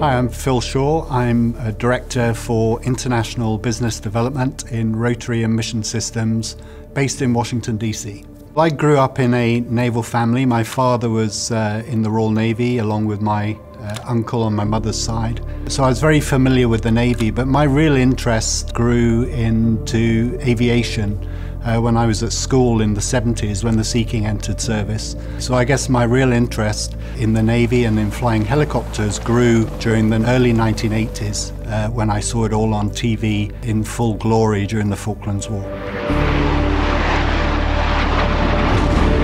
Hi, I'm Phil Shaw. I'm a Director for International Business Development in Rotary and Mission Systems based in Washington, D.C. I grew up in a naval family. My father was uh, in the Royal Navy along with my uh, uncle on my mother's side. So I was very familiar with the Navy, but my real interest grew into aviation uh, when I was at school in the 70s when the Sea King entered service. So I guess my real interest in the Navy and in flying helicopters grew during the early 1980s uh, when I saw it all on TV in full glory during the Falklands War.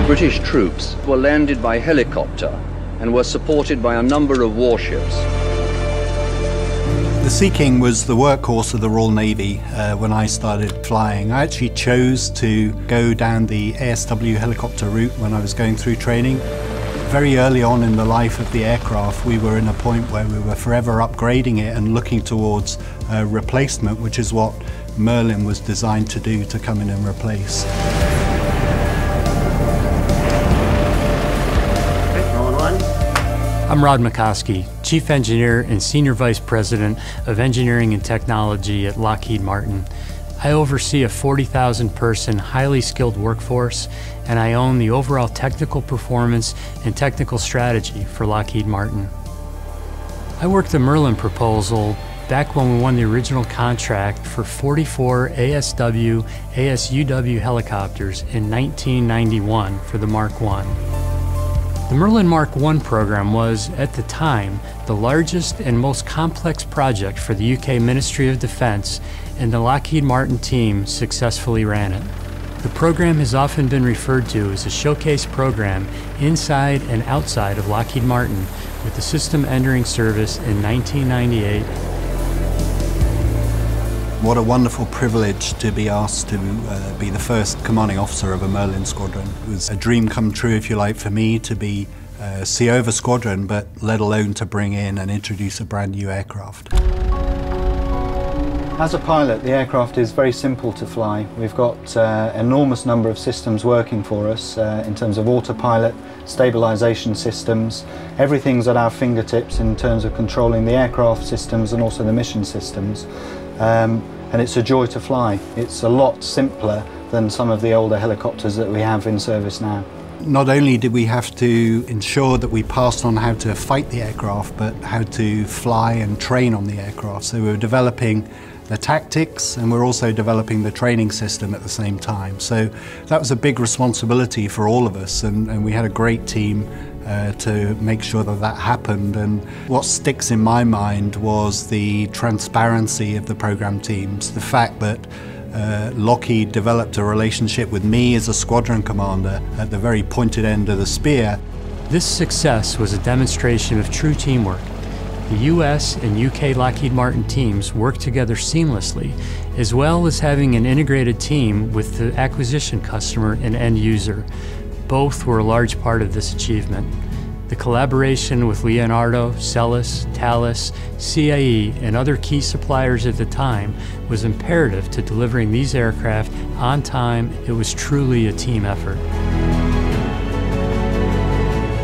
British troops were landed by helicopter and were supported by a number of warships. The Sea King was the workhorse of the Royal Navy uh, when I started flying. I actually chose to go down the ASW helicopter route when I was going through training. Very early on in the life of the aircraft, we were in a point where we were forever upgrading it and looking towards uh, replacement, which is what Merlin was designed to do to come in and replace. I'm Rod Makoske, Chief Engineer and Senior Vice President of Engineering and Technology at Lockheed Martin. I oversee a 40,000 person, highly skilled workforce, and I own the overall technical performance and technical strategy for Lockheed Martin. I worked the Merlin proposal back when we won the original contract for 44 ASW ASUW helicopters in 1991 for the Mark I. The Merlin Mark I program was, at the time, the largest and most complex project for the UK Ministry of Defence, and the Lockheed Martin team successfully ran it. The program has often been referred to as a showcase program inside and outside of Lockheed Martin, with the system entering service in 1998 what a wonderful privilege to be asked to uh, be the first commanding officer of a Merlin squadron. It was a dream come true, if you like, for me to be uh, CEO of a squadron, but let alone to bring in and introduce a brand new aircraft. As a pilot, the aircraft is very simple to fly. We've got uh, enormous number of systems working for us uh, in terms of autopilot, stabilization systems. Everything's at our fingertips in terms of controlling the aircraft systems and also the mission systems. Um, and it's a joy to fly. It's a lot simpler than some of the older helicopters that we have in service now. Not only did we have to ensure that we passed on how to fight the aircraft, but how to fly and train on the aircraft. So we were developing the tactics and we're also developing the training system at the same time. So that was a big responsibility for all of us and, and we had a great team uh, to make sure that that happened. And what sticks in my mind was the transparency of the program teams, the fact that uh, Lockheed developed a relationship with me as a squadron commander at the very pointed end of the spear. This success was a demonstration of true teamwork. The US and UK Lockheed Martin teams worked together seamlessly, as well as having an integrated team with the acquisition customer and end user. Both were a large part of this achievement. The collaboration with Leonardo, Selex, Thales, CAE, and other key suppliers at the time was imperative to delivering these aircraft on time. It was truly a team effort.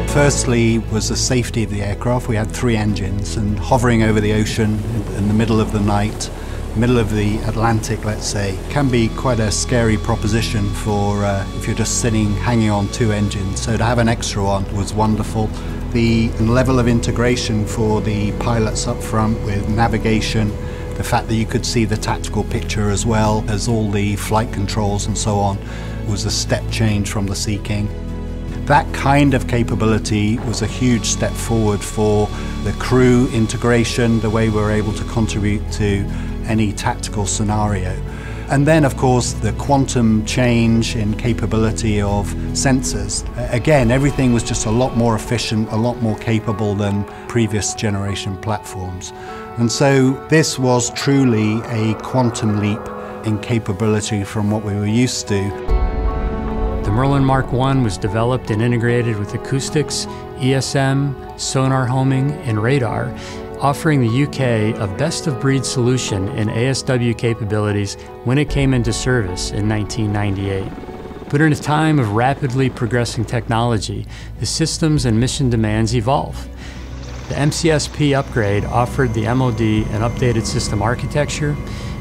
Firstly was the safety of the aircraft. We had three engines and hovering over the ocean in the middle of the night middle of the Atlantic, let's say, can be quite a scary proposition for uh, if you're just sitting hanging on two engines. So to have an extra one was wonderful. The level of integration for the pilots up front with navigation, the fact that you could see the tactical picture as well as all the flight controls and so on was a step change from the Sea King. That kind of capability was a huge step forward for the crew integration, the way we were able to contribute to any tactical scenario. And then, of course, the quantum change in capability of sensors. Again, everything was just a lot more efficient, a lot more capable than previous generation platforms. And so this was truly a quantum leap in capability from what we were used to. The Merlin Mark I was developed and integrated with acoustics, ESM, sonar homing, and radar, offering the UK a best of breed solution in ASW capabilities when it came into service in 1998. But in a time of rapidly progressing technology, the systems and mission demands evolve. The MCSP upgrade offered the MOD an updated system architecture,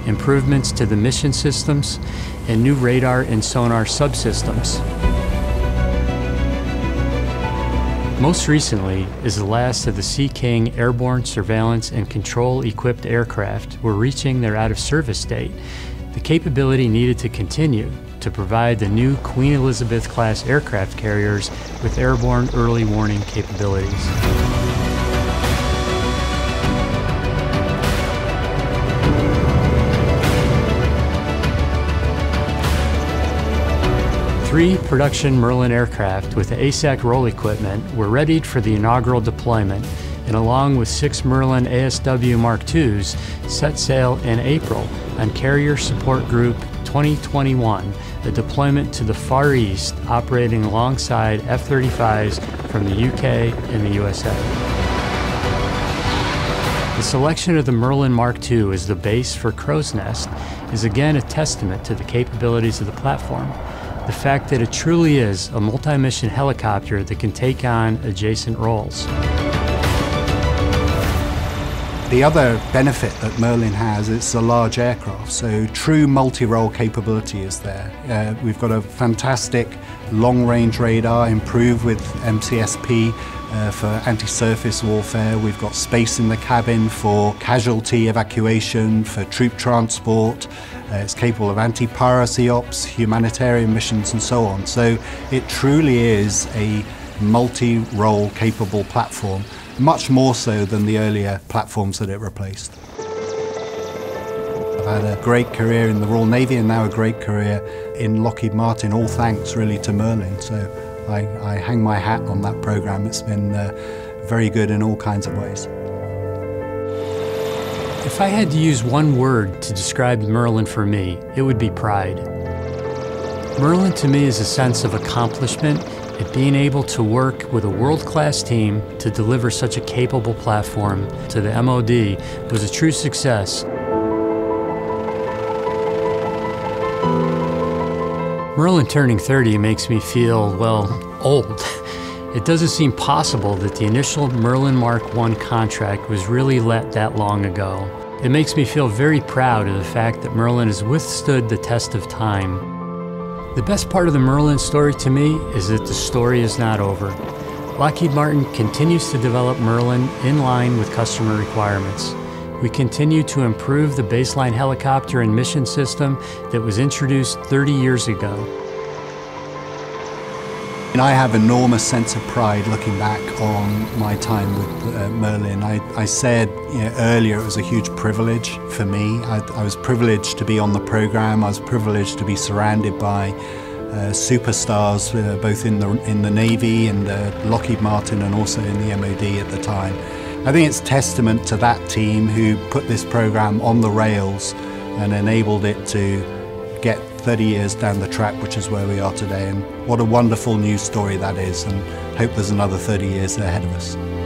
improvements to the mission systems, and new radar and sonar subsystems. Most recently is the last of the Sea King airborne surveillance and control equipped aircraft were reaching their out of service date. The capability needed to continue to provide the new Queen Elizabeth class aircraft carriers with airborne early warning capabilities. Three production Merlin aircraft with ASAC role equipment were readied for the inaugural deployment and along with six Merlin ASW Mark IIs set sail in April on Carrier Support Group 2021, a deployment to the Far East operating alongside F-35s from the UK and the USA. The selection of the Merlin Mark II as the base for Crow's Nest is again a testament to the capabilities of the platform the fact that it truly is a multi-mission helicopter that can take on adjacent roles. The other benefit that Merlin has is a large aircraft, so true multi-role capability is there. Uh, we've got a fantastic long-range radar improved with MCSP uh, for anti-surface warfare. We've got space in the cabin for casualty evacuation, for troop transport. Uh, it's capable of anti-piracy ops, humanitarian missions and so on. So it truly is a multi-role capable platform much more so than the earlier platforms that it replaced. I've had a great career in the Royal Navy and now a great career in Lockheed Martin, all thanks really to Merlin. So I, I hang my hat on that program. It's been uh, very good in all kinds of ways. If I had to use one word to describe Merlin for me, it would be pride. Merlin to me is a sense of accomplishment and being able to work with a world-class team to deliver such a capable platform to the MOD was a true success. Merlin turning 30 makes me feel, well, old. It doesn't seem possible that the initial Merlin Mark I contract was really let that long ago. It makes me feel very proud of the fact that Merlin has withstood the test of time the best part of the Merlin story to me is that the story is not over. Lockheed Martin continues to develop Merlin in line with customer requirements. We continue to improve the baseline helicopter and mission system that was introduced 30 years ago. And I have enormous sense of pride looking back on my time with uh, Merlin. I, I said you know, earlier it was a huge privilege for me. I, I, was privileged to be on the program. I was privileged to be surrounded by uh, superstars, uh, both in the in the Navy and uh, Lockheed Martin, and also in the MOD at the time. I think it's testament to that team who put this program on the rails and enabled it to 30 years down the track, which is where we are today. And what a wonderful news story that is, and hope there's another 30 years ahead of us.